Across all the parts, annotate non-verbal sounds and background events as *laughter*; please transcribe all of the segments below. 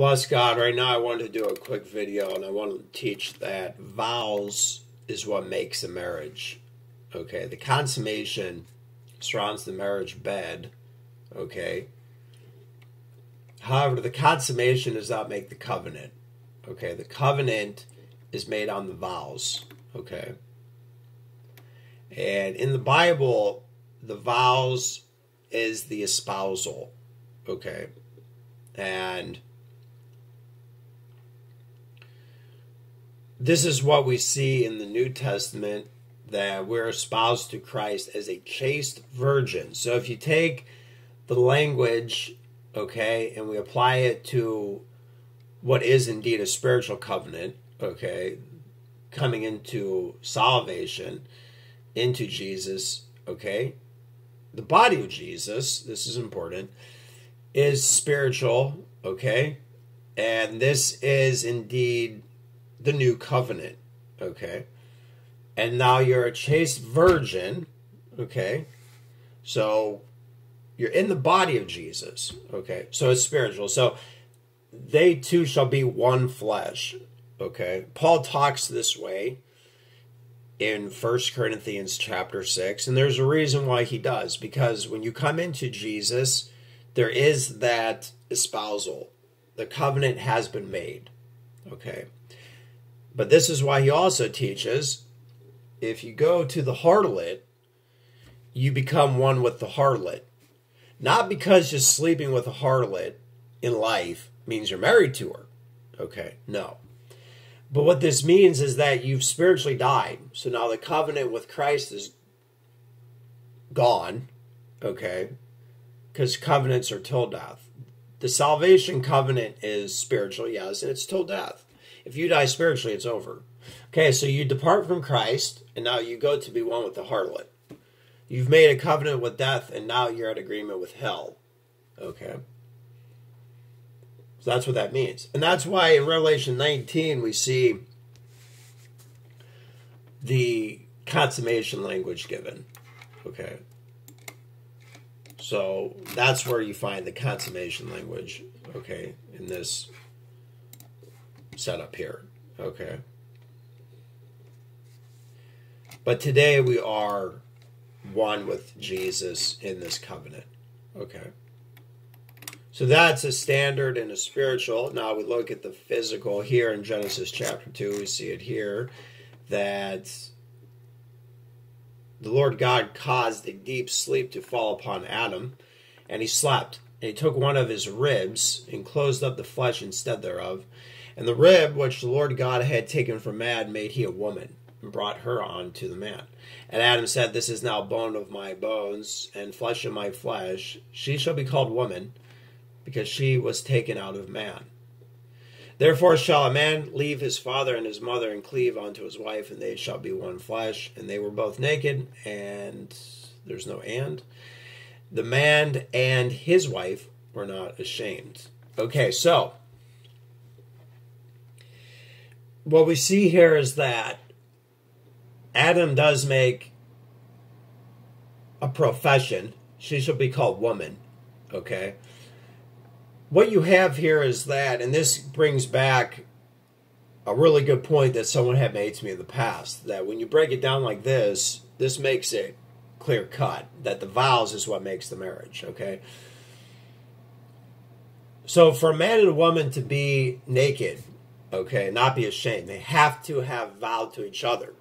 Bless God, right now I want to do a quick video and I want to teach that vows is what makes a marriage. Okay, the consummation surrounds the marriage bed. Okay. However, the consummation does not make the covenant. Okay, the covenant is made on the vows. Okay. And in the Bible, the vows is the espousal. Okay. And this is what we see in the New Testament that we're espoused to Christ as a chaste virgin. So if you take the language, okay, and we apply it to what is indeed a spiritual covenant, okay, coming into salvation, into Jesus, okay, the body of Jesus, this is important, is spiritual, okay, and this is indeed the new covenant, okay, and now you're a chaste virgin, okay, so you're in the body of Jesus, okay, so it's spiritual, so they two shall be one flesh, okay, Paul talks this way in First Corinthians chapter 6 and there's a reason why he does because when you come into Jesus there is that espousal. The covenant has been made okay but this is why he also teaches if you go to the harlot you become one with the harlot not because just sleeping with a harlot in life means you're married to her okay no but what this means is that you've spiritually died. So now the covenant with Christ is gone, okay? Because covenants are till death. The salvation covenant is spiritual, yes, and it's till death. If you die spiritually, it's over. Okay, so you depart from Christ, and now you go to be one with the harlot. You've made a covenant with death, and now you're at agreement with hell. Okay? So that's what that means. And that's why in Revelation 19 we see the consummation language given. Okay. So that's where you find the consummation language, okay, in this setup here. Okay. But today we are one with Jesus in this covenant. Okay. So that's a standard and a spiritual. Now we look at the physical here in Genesis chapter 2. We see it here that the Lord God caused a deep sleep to fall upon Adam, and he slept. And he took one of his ribs and closed up the flesh instead thereof. And the rib which the Lord God had taken from man made he a woman, and brought her on to the man. And Adam said, This is now bone of my bones, and flesh of my flesh. She shall be called woman because she was taken out of man. Therefore shall a man leave his father and his mother and cleave unto his wife, and they shall be one flesh. And they were both naked, and there's no and. The man and his wife were not ashamed. Okay, so what we see here is that Adam does make a profession. She shall be called woman. Okay what you have here is that, and this brings back a really good point that someone had made to me in the past, that when you break it down like this, this makes it clear cut that the vows is what makes the marriage, okay? So for a man and a woman to be naked, okay, not be ashamed, they have to have vowed to each other,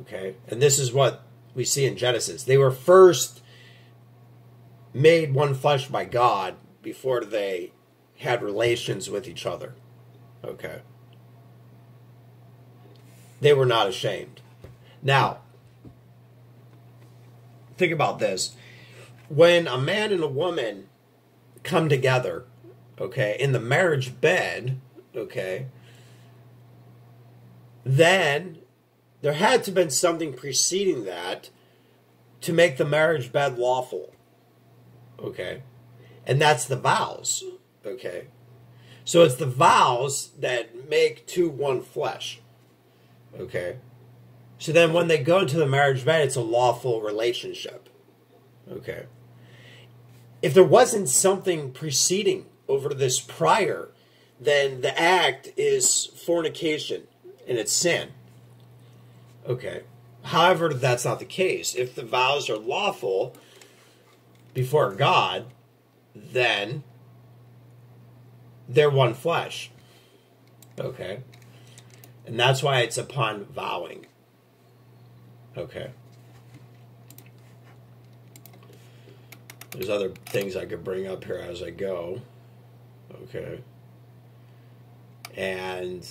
okay? And this is what we see in Genesis. They were first made one flesh by God before they had relations with each other. Okay. They were not ashamed. Now, think about this. When a man and a woman come together, okay, in the marriage bed, okay, then there had to have been something preceding that to make the marriage bed lawful. Okay? and that's the vows. Okay. So it's the vows that make two one flesh. Okay. So then when they go into the marriage bed, it's a lawful relationship. Okay. If there wasn't something preceding over this prior, then the act is fornication and it's sin. Okay. However, that's not the case. If the vows are lawful before God, then they're one flesh. Okay. And that's why it's upon vowing. Okay. There's other things I could bring up here as I go. Okay. And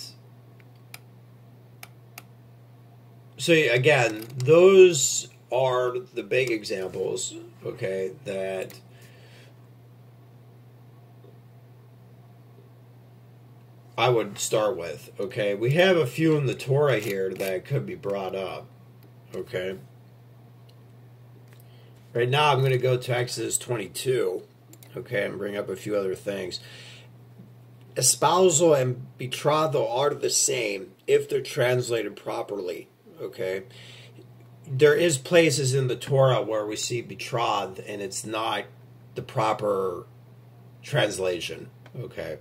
so again, those are the big examples, okay, that I would start with. Okay, we have a few in the Torah here that could be brought up. Okay. Right now, I'm going to go to Exodus 22, okay, and bring up a few other things. Espousal and betrothal are the same if they're translated properly, okay. There is places in the Torah where we see betrothed and it's not the proper translation, okay.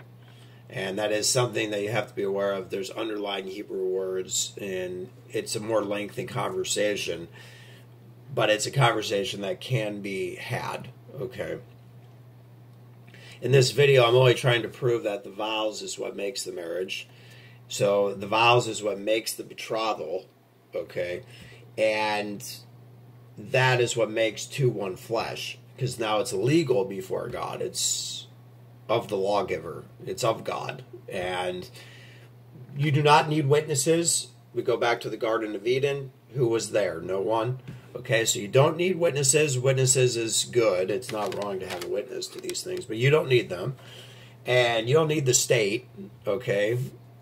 And that is something that you have to be aware of. There's underlying Hebrew words, and it's a more lengthy conversation but it's a conversation that can be had. Okay. In this video, I'm only trying to prove that the vows is what makes the marriage. So the vows is what makes the betrothal. Okay. And that is what makes two one flesh. Because now it's legal before God. It's of the lawgiver, it's of God. And you do not need witnesses. We go back to the Garden of Eden. Who was there? No one. Okay, so you don't need witnesses. Witnesses is good. It's not wrong to have a witness to these things, but you don't need them. And you don't need the state, okay,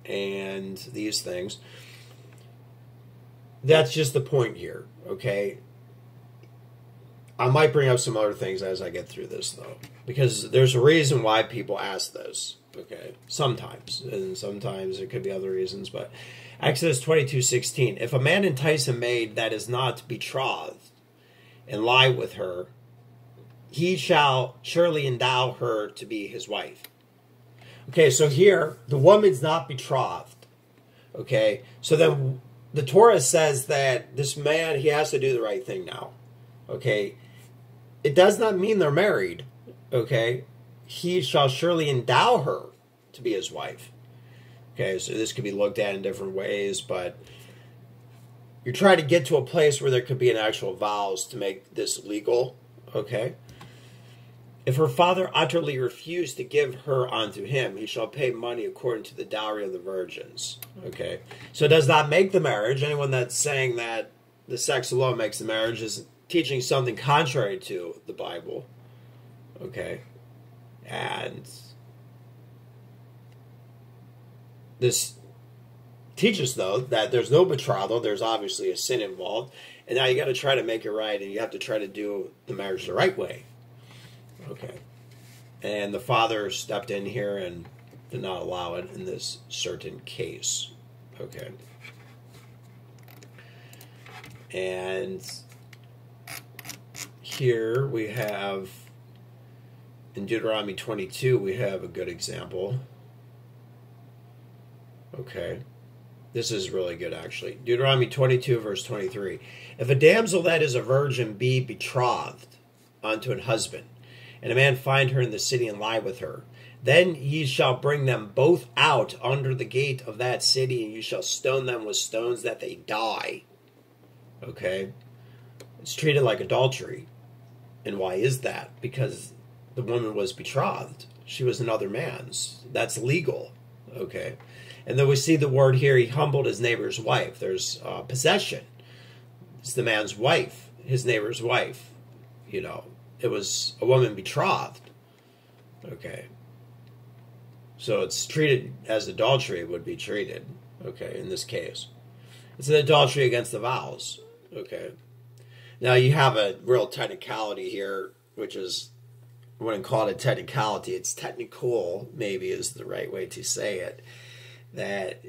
and these things. That's just the point here, okay? I might bring up some other things as I get through this, though, because there's a reason why people ask this, okay? Sometimes, and sometimes it could be other reasons, but Exodus twenty two sixteen. If a man entice a maid that is not betrothed and lie with her, he shall surely endow her to be his wife. Okay, so here, the woman's not betrothed. Okay, so then the Torah says that this man, he has to do the right thing now. Okay, it does not mean they're married. Okay, he shall surely endow her to be his wife. Okay, so this could be looked at in different ways, but you're trying to get to a place where there could be an actual vows to make this legal. Okay. If her father utterly refused to give her unto him, he shall pay money according to the dowry of the virgins. Okay. So does not make the marriage. Anyone that's saying that the sex alone makes the marriage is teaching something contrary to the Bible. Okay. And this teaches though that there's no betrothal there's obviously a sin involved and now you got to try to make it right and you have to try to do the marriage the right way okay and the father stepped in here and did not allow it in this certain case okay and here we have in Deuteronomy 22 we have a good example Okay. This is really good, actually. Deuteronomy 22, verse 23. If a damsel that is a virgin be betrothed unto an husband, and a man find her in the city and lie with her, then ye shall bring them both out under the gate of that city, and you shall stone them with stones that they die. Okay? It's treated like adultery. And why is that? Because the woman was betrothed. She was another man's. That's legal. Okay? And then we see the word here, he humbled his neighbor's wife. There's uh, possession. It's the man's wife, his neighbor's wife. You know, it was a woman betrothed. Okay. So it's treated as adultery would be treated. Okay, in this case. It's an adultery against the vows. Okay. Now you have a real technicality here, which is I wouldn't call it a technicality. It's technical, maybe is the right way to say it that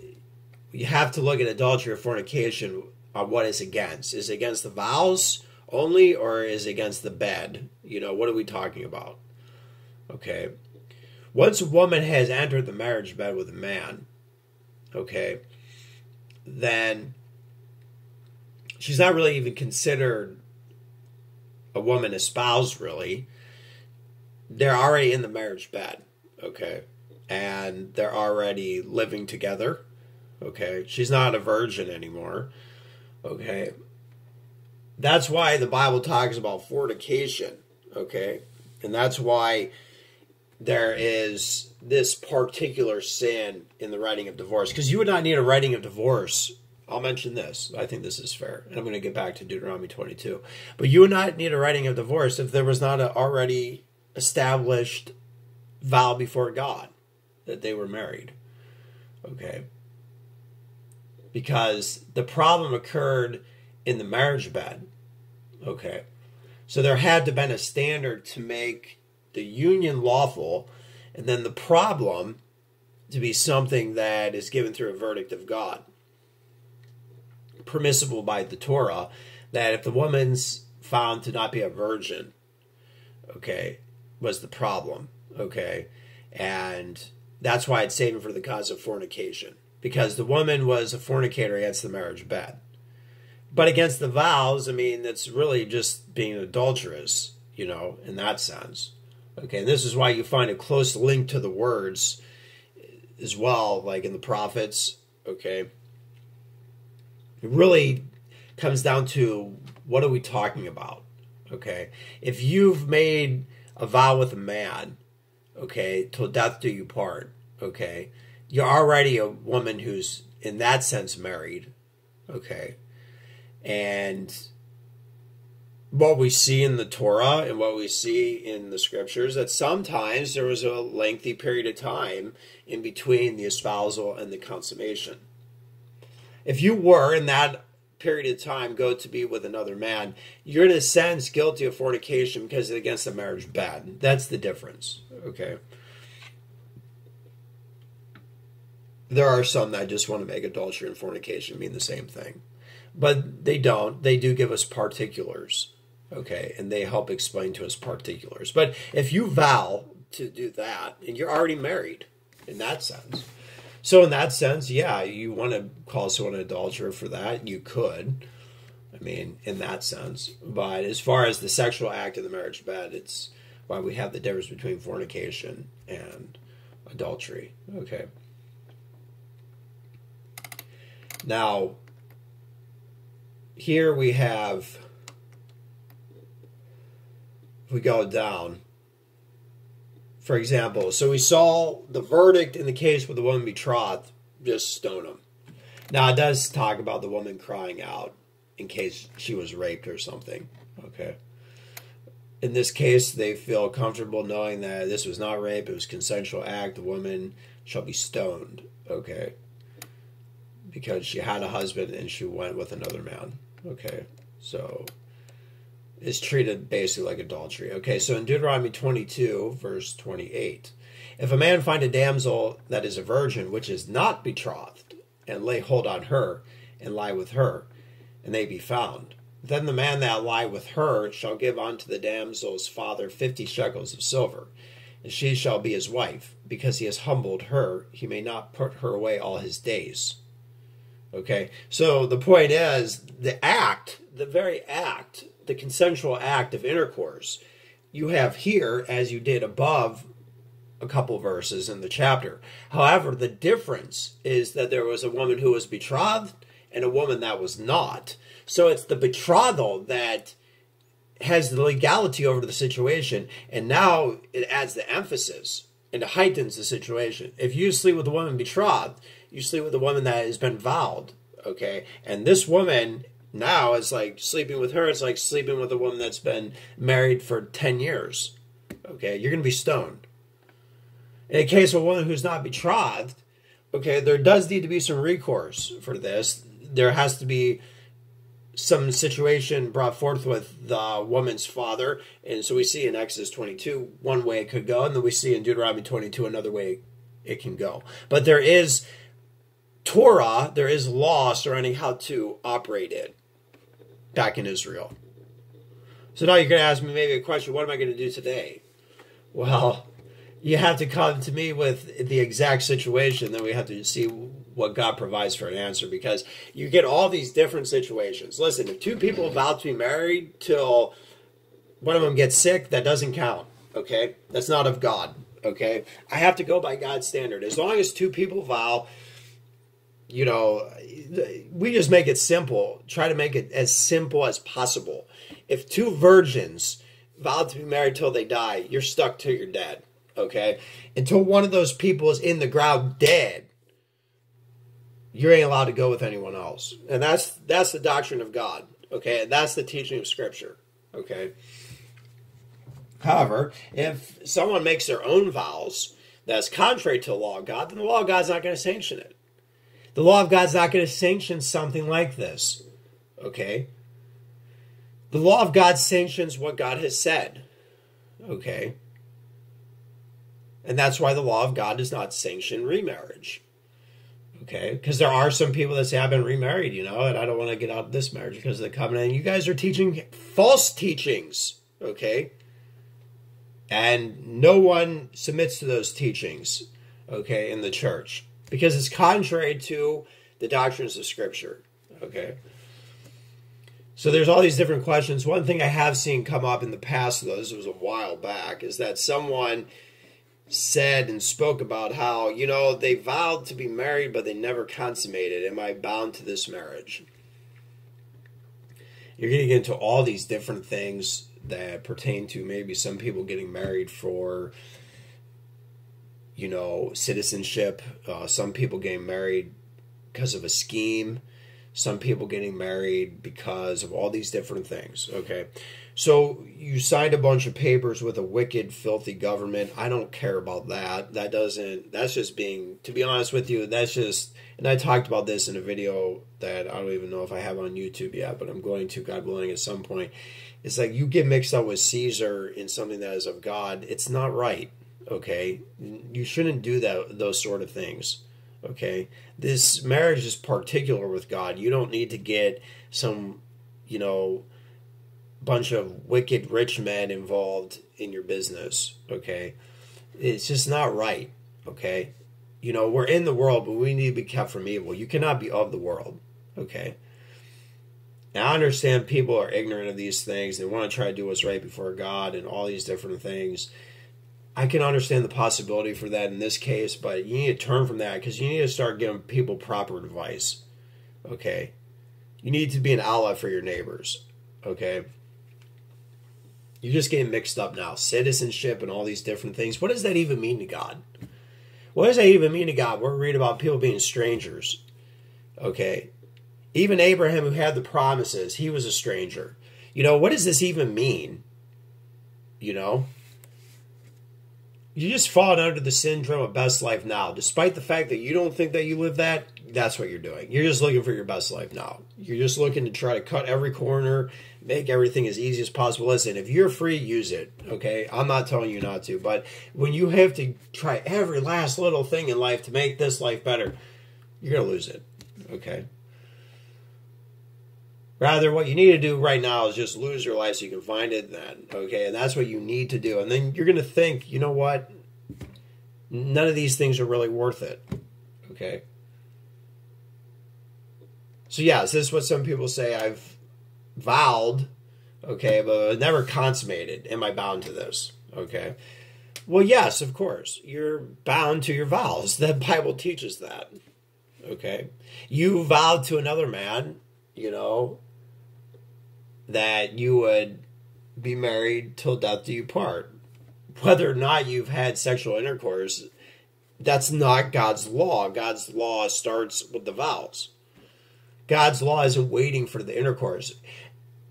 you have to look at adultery or fornication on what it's against. Is it against the vows only or is against the bed? You know, what are we talking about? Okay. Once a woman has entered the marriage bed with a man, okay, then she's not really even considered a woman espoused, really. They're already in the marriage bed, okay, and they're already living together, okay. She's not a virgin anymore, okay. That's why the Bible talks about fornication, okay, and that's why there is this particular sin in the writing of divorce because you would not need a writing of divorce I'll mention this. I think this is fair. And I'm going to get back to Deuteronomy 22. But you would not need a writing of divorce if there was not an already established vow before God that they were married. Okay? Because the problem occurred in the marriage bed. Okay? So there had to been a standard to make the union lawful, and then the problem to be something that is given through a verdict of God permissible by the Torah that if the woman's found to not be a virgin, okay, was the problem, okay, and that's why it's saving for the cause of fornication because the woman was a fornicator against the marriage bed. But against the vows, I mean, that's really just being adulterous, you know, in that sense. Okay, and this is why you find a close link to the words as well, like in the prophets, okay, it really comes down to what are we talking about? Okay. If you've made a vow with a man, okay, till death do you part, okay, you're already a woman who's in that sense married, okay. And what we see in the Torah and what we see in the scriptures that sometimes there was a lengthy period of time in between the espousal and the consummation if you were in that period of time go to be with another man, you're in a sense guilty of fornication because it's against the marriage bed. That's the difference. Okay. There are some that just want to make adultery and fornication mean the same thing. But they don't. They do give us particulars. Okay. And they help explain to us particulars. But if you vow to do that, and you're already married in that sense, so in that sense, yeah, you want to call someone an adulterer for that, you could. I mean, in that sense. But as far as the sexual act in the marriage bed, it's why we have the difference between fornication and adultery. Okay. Now, here we have, if we go down, for example, so we saw the verdict in the case with the woman betrothed, just stone him. Now it does talk about the woman crying out in case she was raped or something. Okay. In this case, they feel comfortable knowing that this was not rape; it was consensual act. The woman shall be stoned. Okay. Because she had a husband and she went with another man. Okay. So is treated basically like adultery. Okay, so in Deuteronomy 22, verse 28, if a man find a damsel that is a virgin, which is not betrothed, and lay hold on her, and lie with her, and they be found, then the man that lie with her shall give unto the damsel's father fifty shekels of silver, and she shall be his wife, because he has humbled her, he may not put her away all his days. Okay, so the point is the act, the very act the consensual act of intercourse, you have here, as you did above a couple verses in the chapter. However, the difference is that there was a woman who was betrothed and a woman that was not. So it's the betrothal that has the legality over the situation, and now it adds the emphasis and it heightens the situation. If you sleep with a woman betrothed, you sleep with a woman that has been vowed, okay? And this woman now it's like sleeping with her it's like sleeping with a woman that's been married for 10 years. Okay you're going to be stoned. In a case of a woman who's not betrothed okay there does need to be some recourse for this. There has to be some situation brought forth with the woman's father and so we see in exodus 22 one way it could go and then we see in deuteronomy 22 another way it can go. But there is torah there is law surrounding how to operate it back in Israel. So now you're going to ask me maybe a question what am I going to do today? Well, you have to come to me with the exact situation. Then we have to see what God provides for an answer because you get all these different situations. Listen, if two people vow to be married till one of them gets sick, that doesn't count. Okay, that's not of God. Okay, I have to go by God's standard. As long as two people vow, you know, we just make it simple. Try to make it as simple as possible. If two virgins vow to be married till they die, you're stuck till you're dead. Okay, until one of those people is in the ground dead, you ain't allowed to go with anyone else. And that's that's the doctrine of God. Okay, and that's the teaching of Scripture. Okay. However, if someone makes their own vows that's contrary to the law of God, then the law of God's not going to sanction it. The law of God's not going to sanction something like this. Okay? The law of God sanctions what God has said. Okay? And that's why the law of God does not sanction remarriage. Okay? Because there are some people that say, I've been remarried, you know, and I don't want to get out of this marriage because of the covenant. And you guys are teaching false teachings. Okay? And no one submits to those teachings, okay, in the church because it's contrary to the doctrines of Scripture, okay? So there's all these different questions. One thing I have seen come up in the past, though, this was a while back, is that someone said and spoke about how, you know, they vowed to be married, but they never consummated. Am I bound to this marriage? You're getting into all these different things that pertain to maybe some people getting married for you know citizenship. Uh, some people getting married because of a scheme. Some people getting married because of all these different things okay? So you signed a bunch of papers with a wicked filthy government. I don't care about that. That doesn't that's just being to be honest with you that's just and i talked about this in a video that i don't even know if i have on youtube yet but i'm going to god willing at some point. It's like you get mixed up with Caesar in something that is of God. It's not right. Okay, you shouldn't do that. Those sort of things. Okay, this marriage is particular with God. You don't need to get some, you know, bunch of wicked rich men involved in your business. Okay, it's just not right. Okay, you know we're in the world, but we need to be kept from evil. You cannot be of the world. Okay now, I understand people are ignorant of these things. They want to try to do what's right before God and all these different things. I can understand the possibility for that in this case, but you need to turn from that because you need to start giving people proper advice. Okay? You need to be an ally for your neighbors. Okay? You're just getting mixed up now. Citizenship and all these different things. What does that even mean to God? What does that even mean to God? We're reading about people being strangers. Okay? Even Abraham, who had the promises, he was a stranger. You know, what does this even mean? You know? You just fall under the syndrome of best life now. Despite the fact that you don't think that you live that, that's what you're doing. You're just looking for your best life now. You're just looking to try to cut every corner, make everything as easy as possible. Listen, if you're free, use it. Okay? I'm not telling you not to. But when you have to try every last little thing in life to make this life better, you're going to lose it. Okay? Rather, what you need to do right now is just lose your life so you can find it then. Okay, and that's what you need to do. And then you're going to think, you know what? None of these things are really worth it. Okay. So, this is what some people say I've vowed, okay, but never consummated. Am I bound to this? Okay. Well, yes, of course. You're bound to your vows. *laughs* The Bible teaches that. Okay. You vowed to another man, you know, that you would be married till death do you part. Whether or not you've had sexual intercourse, that's not God's law. God's law starts with the vows. God's law isn't waiting for the intercourse.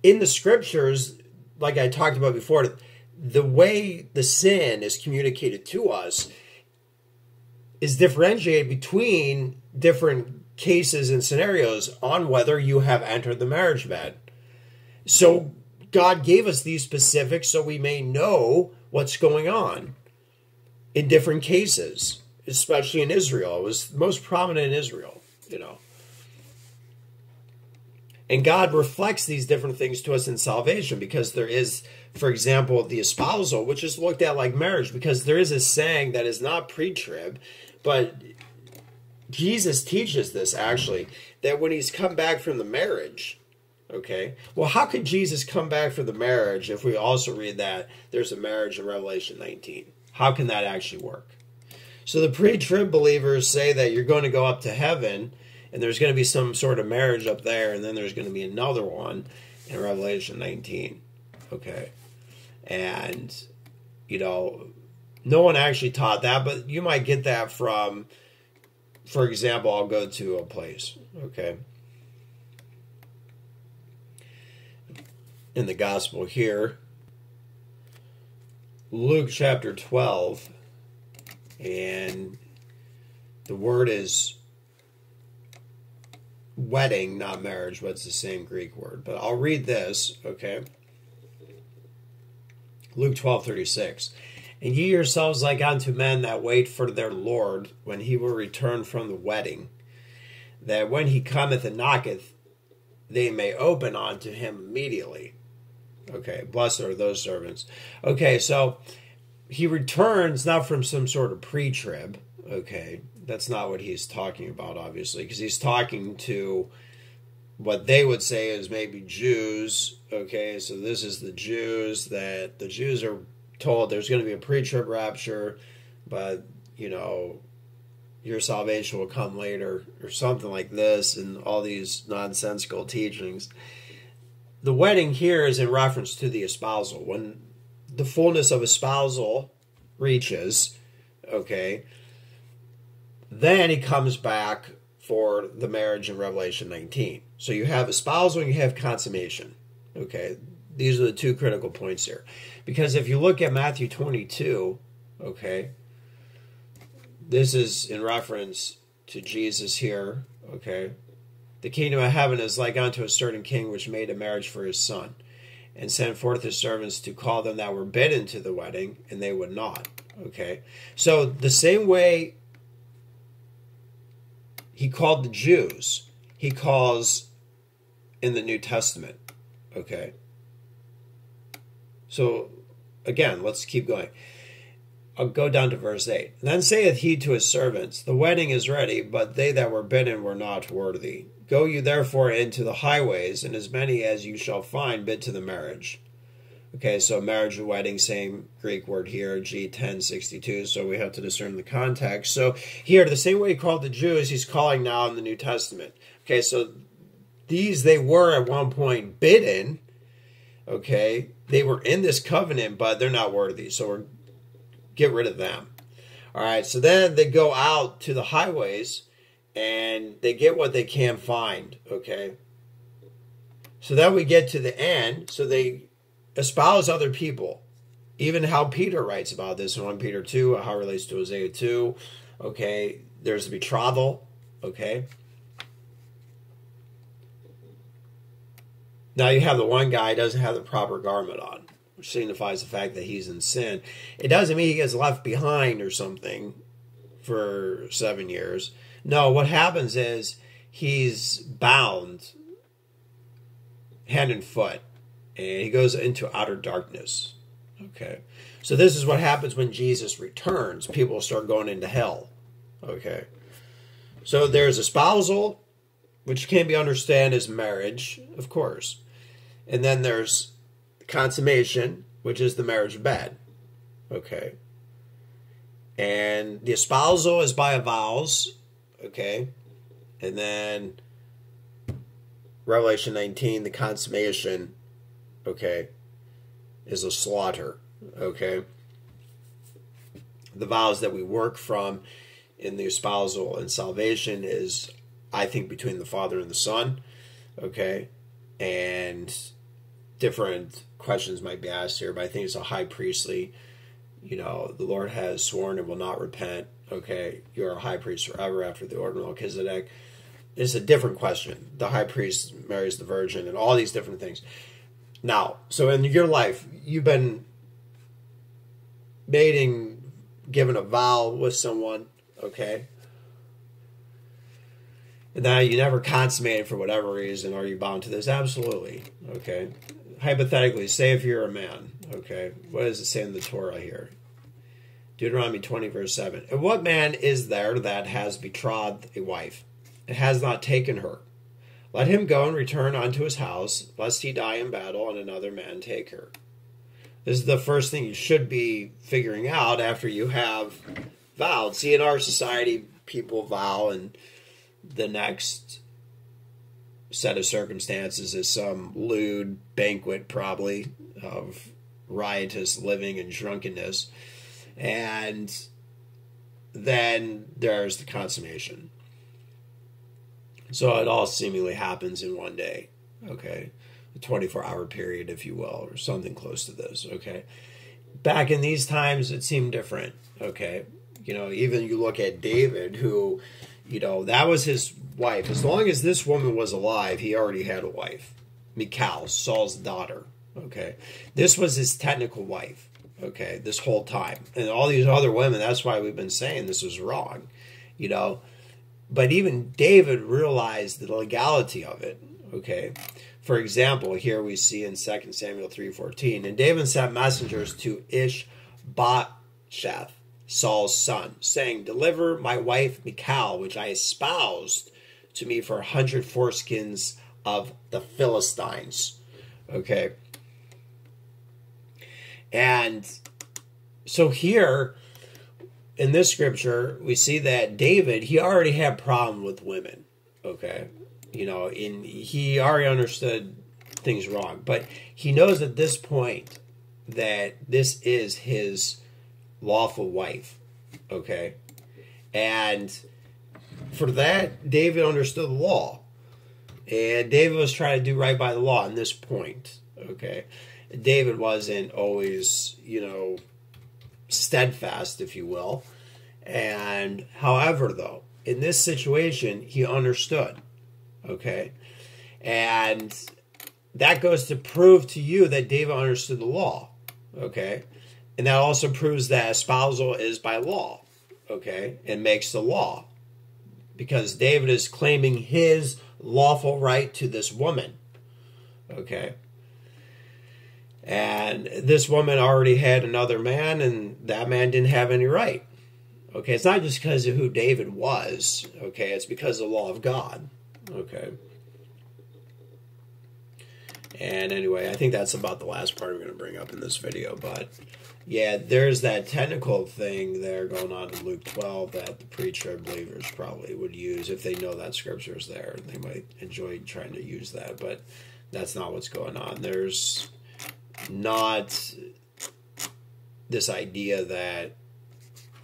In the scriptures, like I talked about before, the way the sin is communicated to us is differentiated between different cases and scenarios on whether you have entered the marriage bed. So God gave us these specifics so we may know what's going on in different cases, especially in Israel. It was most prominent in Israel, you know. And God reflects these different things to us in salvation because there is, for example, the espousal, which is looked at like marriage, because there is a saying that is not pre trib, but Jesus teaches this actually, that when he's come back from the marriage, okay, well, how could Jesus come back for the marriage if we also read that there's a marriage in Revelation 19? How can that actually work? So the pre trib believers say that you're going to go up to heaven and there's going to be some sort of marriage up there, and then there's going to be another one in Revelation 19. Okay. And, you know, no one actually taught that, but you might get that from, for example, I'll go to a place, okay? In the gospel here, Luke chapter 12, and the word is wedding, not marriage, but it's the same Greek word. But I'll read this, okay? Luke 12 36. And ye yourselves like unto men that wait for their Lord when he will return from the wedding, that when he cometh and knocketh, they may open unto him immediately. Okay, blessed are those servants. Okay, so he returns not from some sort of pre trib, okay, that's not what he's talking about, obviously, because he's talking to what they would say is maybe Jews. Okay, so this is the Jews that the Jews are told there's going to be a pre-trib rapture, but you know your salvation will come later or something like this, and all these nonsensical teachings. The wedding here is in reference to the espousal. When the fullness of espousal reaches, okay, then he comes back for the marriage in Revelation 19. So you have espousal and you have consummation. Okay, these are the two critical points here. Because if you look at Matthew 22, okay, this is in reference to Jesus here, okay. The kingdom of heaven is like unto a certain king which made a marriage for his son, and sent forth his servants to call them that were bidden to the wedding, and they would not. Okay, so the same way he called the Jews, he calls in the New Testament. Okay. So again, let's keep going. I'll go down to verse 8. Then saith he to his servants, The wedding is ready, but they that were bidden were not worthy. Go you therefore into the highways, and as many as you shall find bid to the marriage. Okay, so marriage and wedding, same Greek word here, G1062, so we have to discern the context. So here, the same way he called the Jews, he's calling now in the New Testament. Okay, so these, they were at one point bidden, okay? They were in this covenant, but they're not worthy, so we're, get rid of them. All right, so then they go out to the highways, and they get what they can find, okay? So then we get to the end, so they espouse other people. Even how Peter writes about this in 1 Peter 2, how it relates to Hosea 2. Okay, there's a betrothal. Okay. Now you have the one guy doesn't have the proper garment on, which signifies the fact that he's in sin. It doesn't mean he gets left behind or something for seven years. No, what happens is he's bound hand and foot and he goes into outer darkness. Okay. So this is what happens when Jesus returns. People start going into hell. Okay. So there's a espousal, which can be understood as marriage, of course. And then there's consummation, which is the marriage bed. Okay. And the espousal is by a vows. Okay. And then Revelation 19, the consummation okay, is a slaughter, okay? The vows that we work from in the espousal and salvation is, I think, between the Father and the Son, okay? And different questions might be asked here, but I think it's a high priestly, you know, the Lord has sworn and will not repent, okay? You're a high priest forever after the order of Melchizedek. It's a different question. The high priest marries the virgin and all these different things. Now, so in your life, you've been mating, given a vow with someone, okay? And now you never consummated for whatever reason. Are you bound to this? Absolutely. Okay. Hypothetically, say if you're a man. Okay. What does it say in the Torah here? Deuteronomy 20, verse 7. And what man is there that has betrothed a wife and has not taken her? Let him go and return unto his house, lest he die in battle and another man take her. This is the first thing you should be figuring out after you have vowed. See, in our society, people vow, and the next set of circumstances is some lewd banquet, probably, of riotous living and drunkenness. And then there's the consummation. So it all seemingly happens in one day. Okay. A 24 hour period, if you will, or something close to this. Okay. Back in these times, it seemed different. Okay. You know, even you look at David, who, you know, that was his wife. As long as this woman was alive, he already had a wife. Michal, Saul's daughter. Okay. This was his technical wife. Okay. This whole time. And all these other women, that's why we've been saying this was wrong. You know, but even David realized the legality of it. Okay. For example, here we see in 2 Samuel 3.14, And David sent messengers to Ishbosheth, Saul's son, saying, Deliver my wife Michal, which I espoused to me for a hundred foreskins of the Philistines. Okay. And so here in this scripture, we see that David, he already had problem with women. Okay. You know, in he already understood things wrong. But he knows at this point that this is his lawful wife. Okay. And for that, David understood the law. And David was trying to do right by the law in this point. Okay. David wasn't always, you know, steadfast, if you will. And however, though, in this situation, he understood. Okay. And that goes to prove to you that David understood the law. Okay. And that also proves that espousal is by law. Okay. And makes the law. Because David is claiming his lawful right to this woman. Okay. And this woman already had another man, and that man didn't have any right. Okay, it's not just because of who David was. Okay, it's because of the law of God. Okay. And anyway, I think that's about the last part I'm going to bring up in this video. But yeah, there's that technical thing there going on in Luke 12 that the pre-trib believers probably would use if they know that scripture is there. They might enjoy trying to use that, but that's not what's going on. There's not this idea that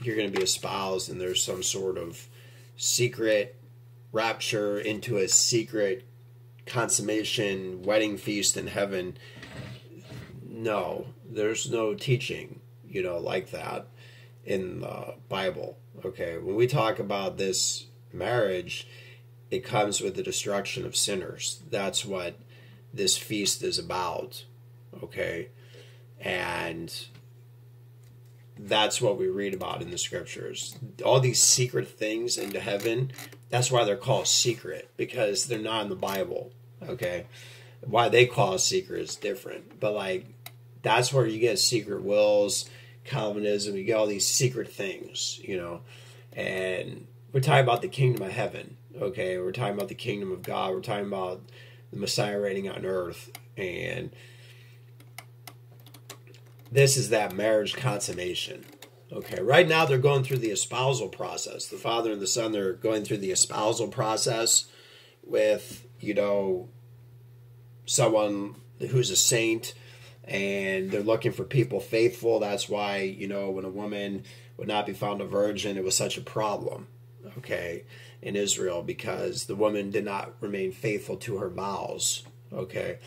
you're going to be espoused and there's some sort of secret rapture into a secret consummation wedding feast in heaven. No there's no teaching you know like that in the bible okay? When we talk about this marriage it comes with the destruction of sinners. That's what this feast is about okay? And that's what we read about in the scriptures. All these secret things into heaven, that's why they're called secret, because they're not in the Bible, okay? Why they call secret is different. But, like, that's where you get secret wills, Calvinism, you get all these secret things, you know? And we're talking about the kingdom of heaven, okay? We're talking about the kingdom of God. We're talking about the Messiah reigning on earth. And this is that marriage consummation. Okay, right now they're going through the espousal process. The father and the son, they're going through the espousal process with, you know, someone who's a saint and they're looking for people faithful. That's why, you know, when a woman would not be found a virgin, it was such a problem, okay, in Israel because the woman did not remain faithful to her vows, okay.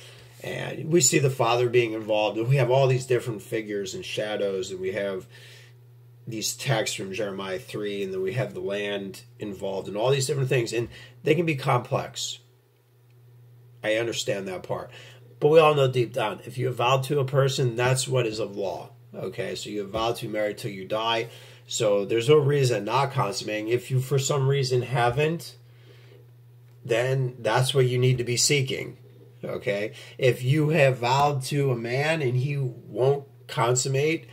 And we see the Father being involved. And we have all these different figures and shadows, and we have these texts from Jeremiah 3, and then we have the land involved, and all these different things. And they can be complex. I understand that part. But we all know deep down, if you vowed to a person, that's what is of law. Okay, so you vowed to married till you die. So there's no reason not consummating. If you, for some reason, haven't, then that's what you need to be seeking. Okay? If you have vowed to a man and he won't consummate,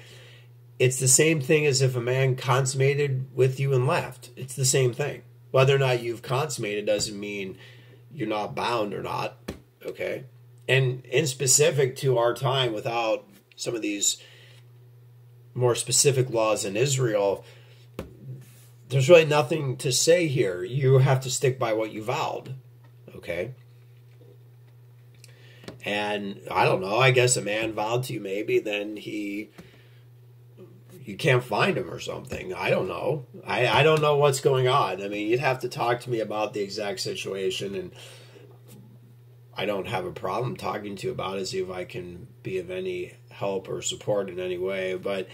it's the same thing as if a man consummated with you and left. It's the same thing. Whether or not you've consummated doesn't mean you're not bound or not. Okay? And in specific to our time, without some of these more specific laws in Israel, there's really nothing to say here. You have to stick by what you vowed. Okay? And I don't know, I guess a man vowed to you maybe, then he you can't find him or something. I don't know. I, I don't know what's going on. I mean, you'd have to talk to me about the exact situation, and I don't have a problem talking to you about it, see if I can be of any help or support in any way. But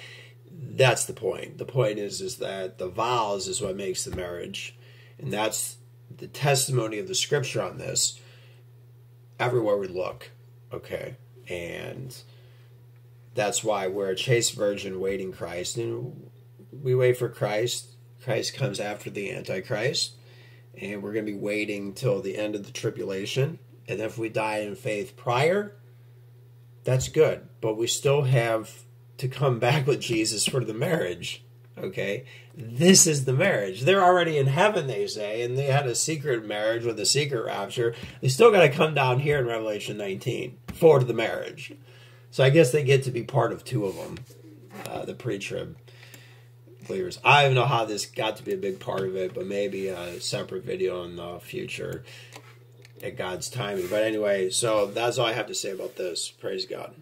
that's the point. The point is is that the vows is what makes the marriage, and that's the testimony of the scripture on this. Everywhere we look, okay, and that's why we're a chaste virgin waiting Christ, and we wait for Christ. Christ comes after the Antichrist, and we're going to be waiting till the end of the tribulation. And if we die in faith prior, that's good. But we still have to come back with Jesus for the marriage. Okay? This is the marriage. They're already in heaven, they say, and they had a secret marriage with a secret rapture. They still got to come down here in Revelation 19 for the marriage. So I guess they get to be part of two of them, uh, the pre-trib believers. I don't know how this got to be a big part of it, but maybe a separate video in the future at God's timing. But anyway, so that's all I have to say about this. Praise God.